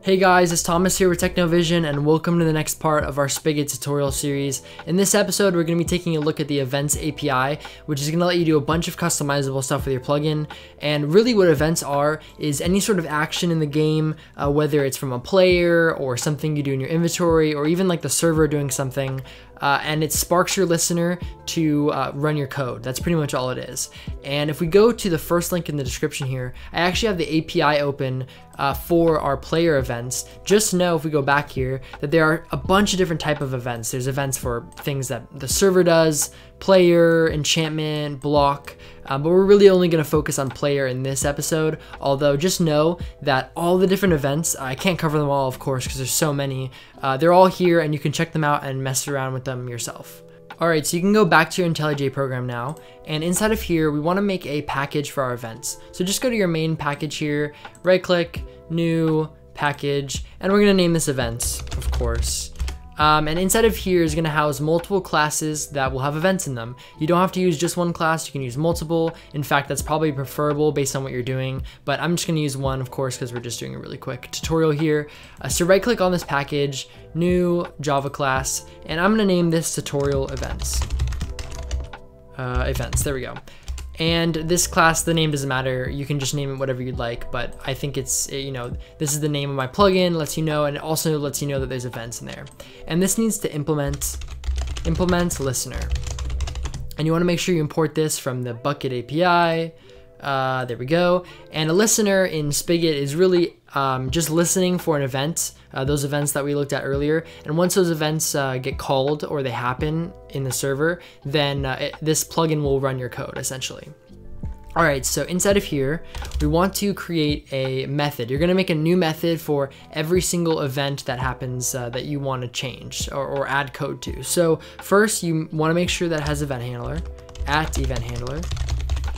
Hey guys, it's Thomas here with Technovision and welcome to the next part of our Spigot tutorial series. In this episode, we're going to be taking a look at the Events API, which is going to let you do a bunch of customizable stuff with your plugin. And really what events are is any sort of action in the game, uh, whether it's from a player or something you do in your inventory or even like the server doing something, uh, and it sparks your listener to uh, run your code. That's pretty much all it is. And if we go to the first link in the description here, I actually have the API open uh, for our player events. Just know if we go back here that there are a bunch of different type of events. There's events for things that the server does, player, enchantment, block, uh, but we're really only going to focus on player in this episode. Although just know that all the different events, I can't cover them all of course because there's so many, uh, they're all here and you can check them out and mess around with them yourself. Alright, so you can go back to your IntelliJ program now, and inside of here, we want to make a package for our events. So just go to your main package here, right click, new, package, and we're going to name this events, of course. Um, and inside of here is going to house multiple classes that will have events in them. You don't have to use just one class, you can use multiple. In fact, that's probably preferable based on what you're doing, but I'm just going to use one, of course, because we're just doing a really quick tutorial here. Uh, so right click on this package, new Java class, and I'm going to name this tutorial events. Uh, events, there we go. And this class, the name doesn't matter. You can just name it whatever you'd like, but I think it's, you know, this is the name of my plugin, lets you know, and also lets you know that there's events in there. And this needs to implement, implement listener. And you wanna make sure you import this from the Bukkit API. Uh, there we go. And a listener in Spigot is really um, just listening for an event, uh, those events that we looked at earlier. And once those events uh, get called or they happen in the server, then uh, it, this plugin will run your code essentially. All right, so inside of here, we want to create a method. You're gonna make a new method for every single event that happens uh, that you wanna change or, or add code to. So first, you wanna make sure that has event handler, at event handler.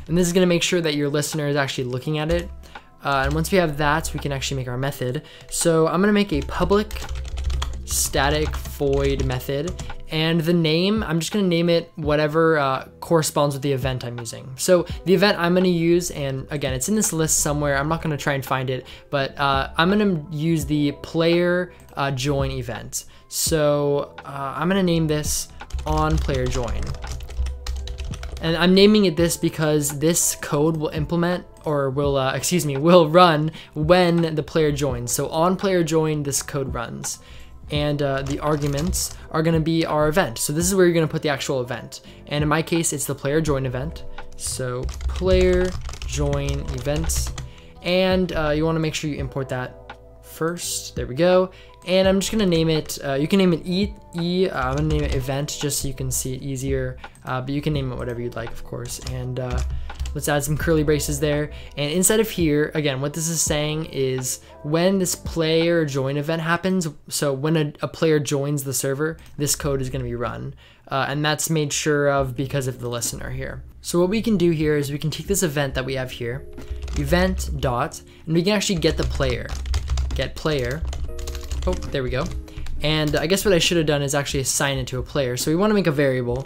And this is gonna make sure that your listener is actually looking at it uh, and once we have that, we can actually make our method. So I'm gonna make a public static void method and the name, I'm just gonna name it whatever uh, corresponds with the event I'm using. So the event I'm gonna use, and again, it's in this list somewhere, I'm not gonna try and find it, but uh, I'm gonna use the player uh, join event. So uh, I'm gonna name this on player join. And I'm naming it this because this code will implement or will, uh, excuse me, will run when the player joins. So on player join, this code runs. And uh, the arguments are gonna be our event. So this is where you're gonna put the actual event. And in my case, it's the player join event. So player join events. And uh, you wanna make sure you import that first. There we go. And I'm just gonna name it, uh, you can name it E, E uh, I'm gonna name it event just so you can see it easier. Uh, but you can name it whatever you'd like, of course. And uh, Let's add some curly braces there. And inside of here, again, what this is saying is when this player join event happens, so when a, a player joins the server, this code is gonna be run. Uh, and that's made sure of because of the listener here. So what we can do here is we can take this event that we have here, event dot, and we can actually get the player. Get player. Oh, there we go. And I guess what I should have done is actually assign it to a player. So we want to make a variable,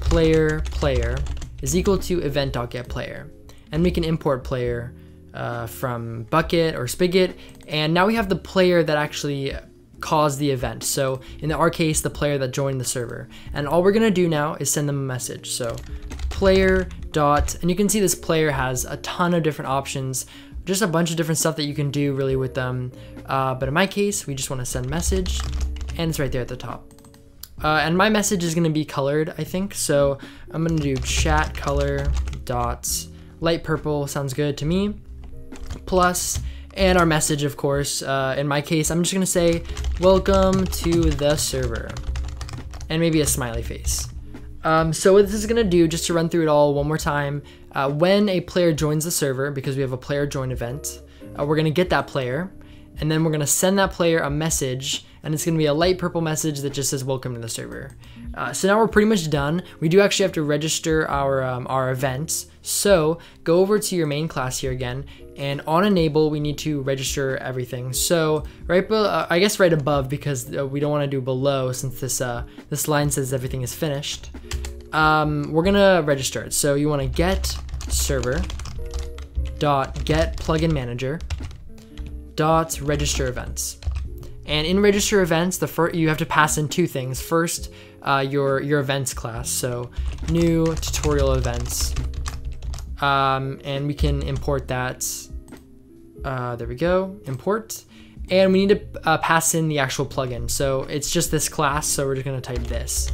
player, player, is equal to event.getPlayer. And we can import player uh, from Bukkit or Spigot. And now we have the player that actually caused the event. So in our case, the player that joined the server. And all we're gonna do now is send them a message. So player dot, and you can see this player has a ton of different options, just a bunch of different stuff that you can do really with them. Uh, but in my case, we just wanna send message and it's right there at the top. Uh, and my message is going to be colored, I think. So I'm going to do chat color dots light purple sounds good to me. Plus, and our message, of course. Uh, in my case, I'm just going to say, welcome to the server. And maybe a smiley face. Um, so what this is going to do, just to run through it all one more time, uh, when a player joins the server, because we have a player join event, uh, we're going to get that player, and then we're going to send that player a message and it's going to be a light purple message that just says welcome to the server. Uh, so now we're pretty much done. We do actually have to register our, um, our events. So go over to your main class here again, and on enable, we need to register everything. So right, below, uh, I guess right above, because uh, we don't want to do below since this, uh, this line says everything is finished. Um, we're gonna register it. So you want to get server dot get plugin manager dot register events. And in register events, the first you have to pass in two things. First, uh, your your events class. So new tutorial events, um, and we can import that. Uh, there we go, import. And we need to uh, pass in the actual plugin. So it's just this class. So we're just gonna type this.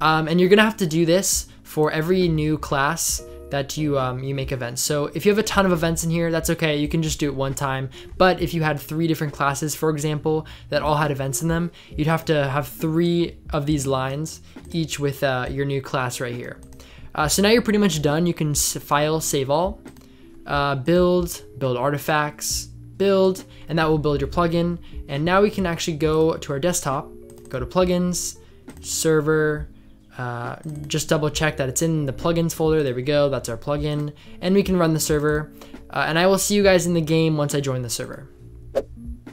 Um, and you're gonna have to do this for every new class that you um, you make events. So if you have a ton of events in here, that's okay. You can just do it one time. But if you had three different classes, for example, that all had events in them, you'd have to have three of these lines, each with uh, your new class right here. Uh, so now you're pretty much done. You can file, save all, uh, build, build artifacts, build, and that will build your plugin. And now we can actually go to our desktop, go to plugins, server, uh, just double check that it's in the plugins folder. There we go. That's our plugin. And we can run the server. Uh, and I will see you guys in the game once I join the server.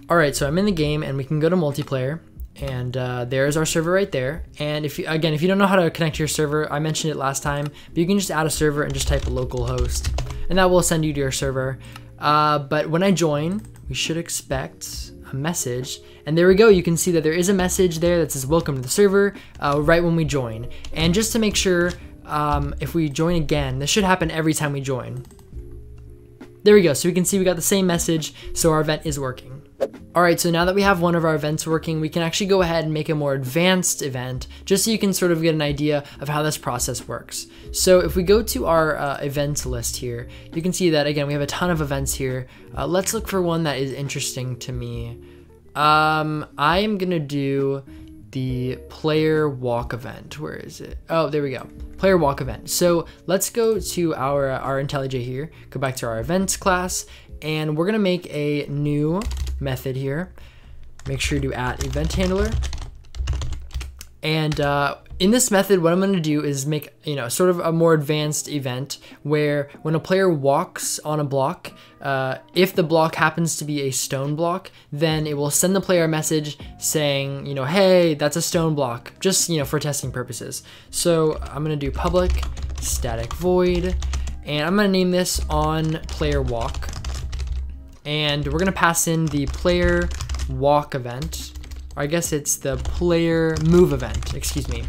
All right, so I'm in the game and we can go to multiplayer and uh, there's our server right there. And if you, again, if you don't know how to connect to your server, I mentioned it last time, but you can just add a server and just type localhost and that will send you to your server. Uh, but when I join, we should expect a message. And there we go, you can see that there is a message there that says welcome to the server uh, right when we join. And just to make sure, um, if we join again, this should happen every time we join. There we go, so we can see we got the same message, so our event is working. All right, so now that we have one of our events working, we can actually go ahead and make a more advanced event, just so you can sort of get an idea of how this process works. So if we go to our uh, events list here, you can see that, again, we have a ton of events here. Uh, let's look for one that is interesting to me. Um, I am gonna do the player walk event. Where is it? Oh, there we go. Player walk event. So let's go to our, our IntelliJ here, go back to our events class, and we're gonna make a new method here. Make sure to add event handler. And uh, in this method, what I'm going to do is make, you know, sort of a more advanced event where when a player walks on a block, uh, if the block happens to be a stone block, then it will send the player a message saying, you know, hey, that's a stone block, just, you know, for testing purposes. So I'm going to do public static void, and I'm going to name this on player walk and we're gonna pass in the player walk event. Or I guess it's the player move event, excuse me.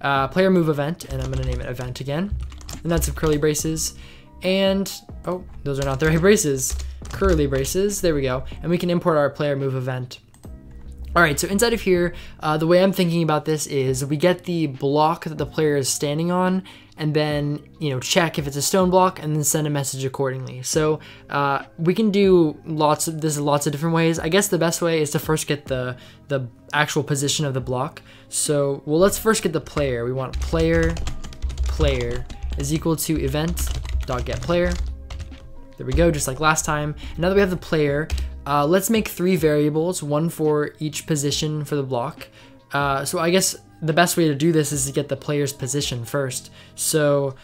Uh, player move event, and I'm gonna name it event again. And that's of curly braces. And, oh, those are not the right braces. Curly braces, there we go. And we can import our player move event. All right, so inside of here, uh, the way I'm thinking about this is we get the block that the player is standing on, and then you know check if it's a stone block and then send a message accordingly. So uh, we can do lots of this lots of different ways. I guess the best way is to first get the the actual position of the block. So well let's first get the player. We want player player is equal to event dot get player. There we go just like last time. Now that we have the player uh, let's make three variables one for each position for the block uh, so I guess the best way to do this is to get the player's position first. So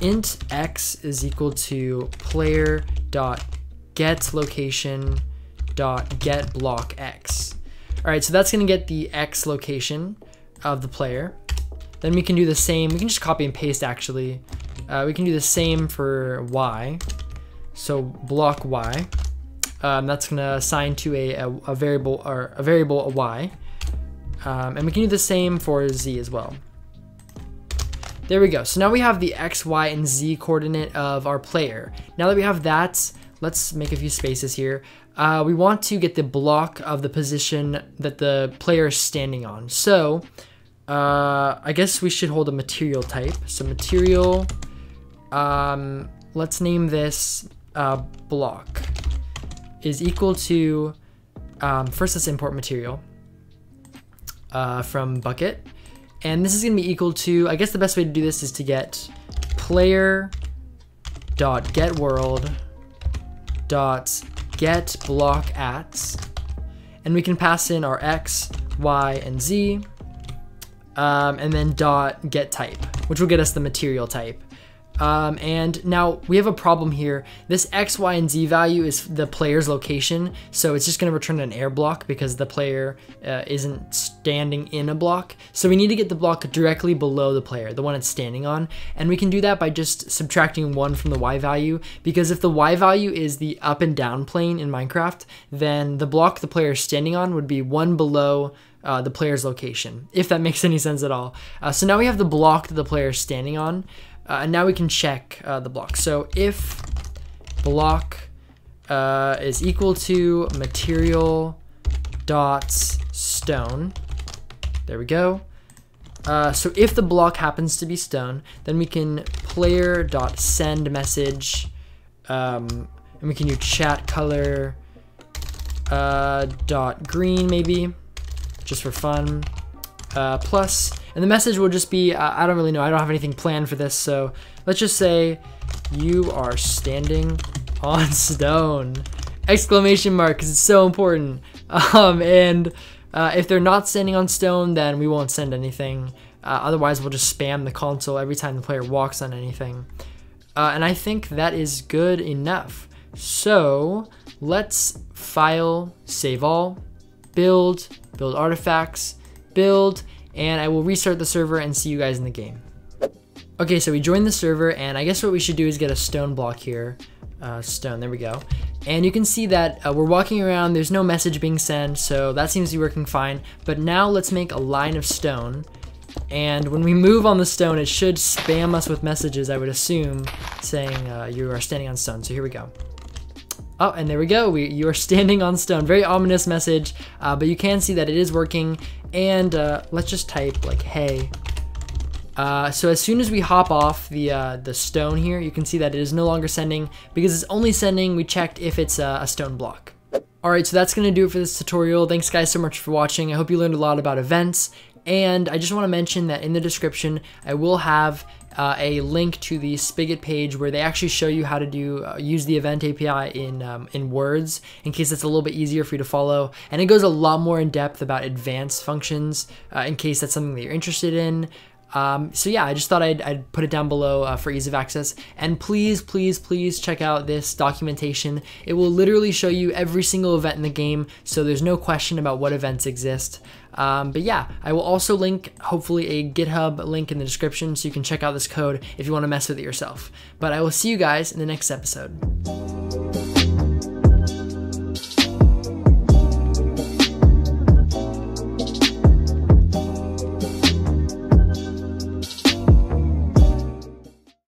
int x is equal to player dot get location dot get block x. All right, so that's gonna get the x location of the player. Then we can do the same, we can just copy and paste actually. Uh, we can do the same for y. So block y. Um, that's gonna assign to a, a, a variable or a variable a y. Um, and we can do the same for z as well. There we go. So now we have the x, y, and z coordinate of our player. Now that we have that, let's make a few spaces here. Uh, we want to get the block of the position that the player is standing on. So uh, I guess we should hold a material type. So material, um, let's name this uh, block is equal to, um, first let's import material uh, from Bukkit. And this is going to be equal to, I guess the best way to do this is to get player dot get world dot get block at, and we can pass in our x, y, and z, um, and then dot get type, which will get us the material type. Um, and now we have a problem here. This X, Y, and Z value is the player's location. So it's just going to return an air block because the player uh, isn't standing in a block. So we need to get the block directly below the player, the one it's standing on. And we can do that by just subtracting one from the Y value because if the Y value is the up and down plane in Minecraft, then the block the player is standing on would be one below uh, the player's location, if that makes any sense at all. Uh, so now we have the block that the player is standing on, uh, and now we can check uh, the block. So if block uh, is equal to material dot stone, there we go. Uh, so if the block happens to be stone, then we can player dot send message, um, and we can do chat color dot green maybe just for fun. Uh, plus, and the message will just be, I, I don't really know, I don't have anything planned for this, so let's just say, you are standing on stone. Exclamation mark, because it's so important. Um, and uh, if they're not standing on stone, then we won't send anything. Uh, otherwise, we'll just spam the console every time the player walks on anything. Uh, and I think that is good enough. So let's file, save all, build, build artifacts, build, and I will restart the server and see you guys in the game. Okay, so we joined the server, and I guess what we should do is get a stone block here. Uh, stone, there we go. And you can see that uh, we're walking around, there's no message being sent, so that seems to be working fine. But now let's make a line of stone, and when we move on the stone, it should spam us with messages, I would assume, saying uh, you are standing on stone. So here we go. Oh, and there we go. We, you are standing on stone. Very ominous message, uh, but you can see that it is working. And uh, let's just type like, hey. Uh, so as soon as we hop off the uh, the stone here, you can see that it is no longer sending because it's only sending, we checked if it's a, a stone block. Alright, so that's going to do it for this tutorial. Thanks guys so much for watching. I hope you learned a lot about events. And I just want to mention that in the description, I will have uh, a link to the Spigot page where they actually show you how to do uh, use the event API in um, in Words in case it's a little bit easier for you to follow. And it goes a lot more in depth about advanced functions uh, in case that's something that you're interested in. Um, so yeah, I just thought I'd, I'd put it down below uh, for ease of access. And please, please, please check out this documentation. It will literally show you every single event in the game, so there's no question about what events exist. Um, but yeah, I will also link hopefully a GitHub link in the description so you can check out this code if you want to mess with it yourself. But I will see you guys in the next episode.